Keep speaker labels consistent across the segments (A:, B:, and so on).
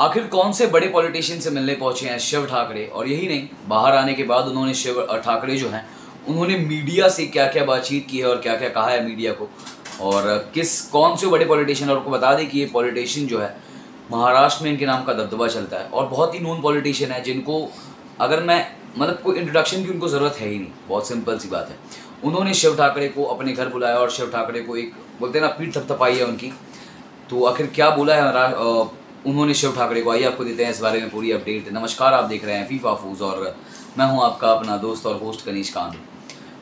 A: आखिर कौन से बड़े पॉलिटिशियन से मिलने पहुँचे हैं शिव ठाकरे? और यही नहीं, बाहर आने के बाद उन्होंने शिव ठाकरे जो हैं, उन्होंने मीडिया से क्या क्या बातचीत की है और क्या क्या कहा है मीडिया को? और किस, कौन से बड़े पॉलिटिशियन और आपको बता दें कि ये पॉलिटिशियन जो है, महाराष्ट्र में इनके नाम का दबदबा चलता है। और बहुत ही नोन पॉलिटिशियन है जिनको, अगर मैं मतलब कोई इंट्रोडक्शन की उनको ज़रूरत है ही नहीं। बहुत सिंपल सी बात है। उन्होंने शिव ठाकरे को अपने घर बुलाया और शिव ठाकरे को एक, बोलते हैं ना, पीठ थपथपाई है उनकी। तो आखिर क्या बोला है उन्होंने शिव ठाकरे को आइए आपको देते हैं इस बारे में पूरी अपडेट। नमस्कार, आप देख रहे हैं फीफा फूज और मैं हूँ आपका अपना दोस्त और होस्ट कनीश कांत।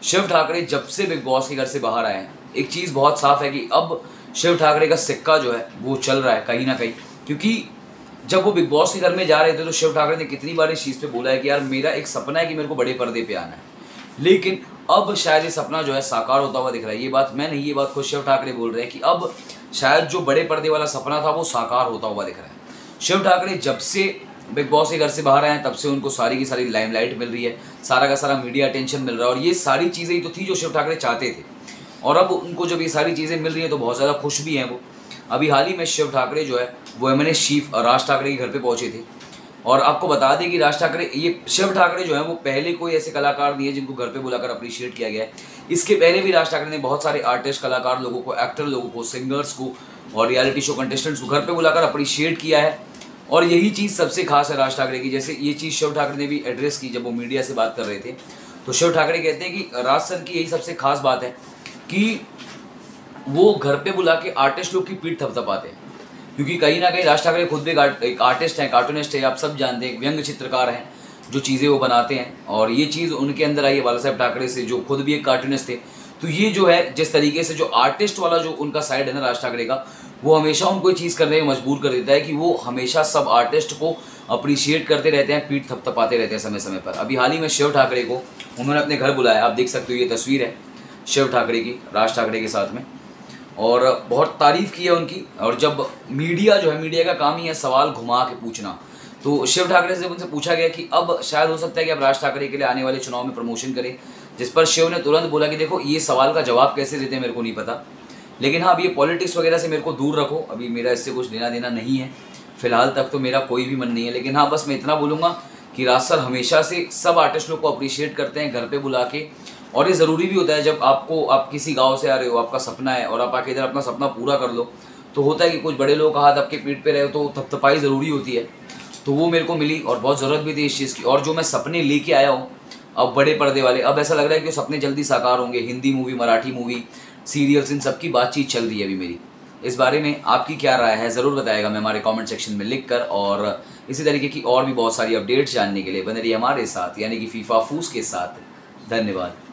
A: शिव ठाकरे जब से बिग बॉस के घर से बाहर आए हैं, एक चीज़ बहुत साफ़ है कि अब शिव ठाकरे का सिक्का जो है, वो चल रहा है कहीं ना कहीं। क्योंकि जब वो बिग बॉस के घर में जा रहे थे तो शिव ठाकरे ने कितनी बार इस चीज़ पर बोला है कि यार, मेरा एक सपना है कि मेरे को बड़े पर्दे पर आना है। लेकिन अब शायद ये सपना जो है, साकार होता हुआ दिख रहा है। ये बात मैं नहीं, ये बात खुद शिव ठाकरे बोल रहे हैं कि अब शायद जो बड़े पर्दे वाला सपना था, वो साकार होता हुआ दिख रहा है। शिव ठाकरे जब से बिग बॉस के घर से बाहर आए हैं, तब से उनको सारी की सारी लाइमलाइट मिल रही है, सारा का सारा मीडिया अटेंशन मिल रहा है, और ये सारी चीज़ें ही तो थी जो शिव ठाकरे चाहते थे। और अब उनको जब ये सारी चीज़ें मिल रही हैं तो बहुत ज़्यादा खुश भी हैं वो। अभी हाल ही में शिव ठाकरे जो है, वो एम चीफ राज ठाकरे के घर पर पहुँचे थे। और आपको बता दें कि राज ठाकरे, ये शिव ठाकरे जो है, वो पहले कोई ऐसे कलाकार नहीं है जिनको घर पे बुलाकर अप्रिशिएट किया गया है। इसके पहले भी राज ठाकरे ने बहुत सारे आर्टिस्ट कलाकार लोगों को एक्टर लोगों को सिंगर्स को और रियलिटी शो कंटेस्टेंट्स को घर पे बुलाकर अप्रिशिएट किया है। और यही चीज़ सबसे खास है राज ठाकरे की, जैसे ये चीज़ शिव ठाकरे ने भी एड्रेस की जब वो मीडिया से बात कर रहे थे। तो शिव ठाकरे कहते हैं कि राज सर की यही सबसे खास बात है कि वो घर पे बुला के आर्टिस्ट लोग की पीठ थपथपाते हैं। क्योंकि कहीं ना कहीं राज ठाकरे खुद भी एक आर्टिस्ट हैं कार्टूनिस्ट है, आप सब जानते हैं व्यंग चित्रकार हैं, जो चीज़ें वो बनाते हैं। और ये चीज़ उनके अंदर आई है बाला साहेब ठाकरे से, जो खुद भी एक कार्टूनिस्ट थे। तो ये जो है, जिस तरीके से जो आर्टिस्ट वाला जो उनका साइड है ना राज ठाकरे का, वो हमेशा उनको चीज़ करने में मजबूर कर देता है कि वो हमेशा सब आर्टिस्ट को अप्रिशिएट करते रहते हैं, पीठ थपथपाते रहते हैं समय समय पर। अभी हाल ही में शिव ठाकरे को उन्होंने अपने घर बुलाया, आप देख सकते हो ये तस्वीर है शिव ठाकरे की, राज ठाकरे के साथ में। और बहुत तारीफ़ की है उनकी। और जब मीडिया जो है, मीडिया का काम ही है सवाल घुमा के पूछना। तो शिव ठाकरे से उनसे पूछा गया कि अब शायद हो सकता है कि अब राज ठाकरे के लिए आने वाले चुनाव में प्रमोशन करें, जिस पर शिव ने तुरंत बोला कि देखो, ये सवाल का जवाब कैसे देते हैं, मेरे को नहीं पता। लेकिन हाँ अब ये पॉलिटिक्स वगैरह से मेरे को दूर रखो। अभी मेरा इससे कुछ लेना देना नहीं है। फ़िलहाल तक तो मेरा कोई भी मन नहीं है। लेकिन हाँ बस मैं इतना बोलूँगा कि राज सर हमेशा से सब आर्टिस्ट लोग को अप्रिशिएट करते हैं, घर पे बुला के। और ये ज़रूरी भी होता है जब आपको, आप किसी गाँव से आ रहे हो, आपका सपना है और आप आके इधर अपना सपना पूरा कर लो तो होता है कि कुछ बड़े लोग हाथ आपके पीठ पे रहे हो तो थपथपाई ज़रूरी होती है। तो वो मेरे को मिली और बहुत ज़रूरत भी थी इस चीज़ की। और जो मैं सपने लेके आया हूँ, अब बड़े पर्दे वाले, अब ऐसा लग रहा है कि सपने जल्दी साकार होंगे। Hindi movie, Marathi movie, serials, इन सब की बातचीत चल रही है अभी मेरी। इस बारे में आपकी क्या राय है, ज़रूर बताएगा मैं हमारे कमेंट सेक्शन में लिख कर। और इसी तरीके की और भी बहुत सारी अपडेट्स जानने के लिए बने रही हमारे साथ, यानी कि फीफा फूस के साथ। धन्यवाद।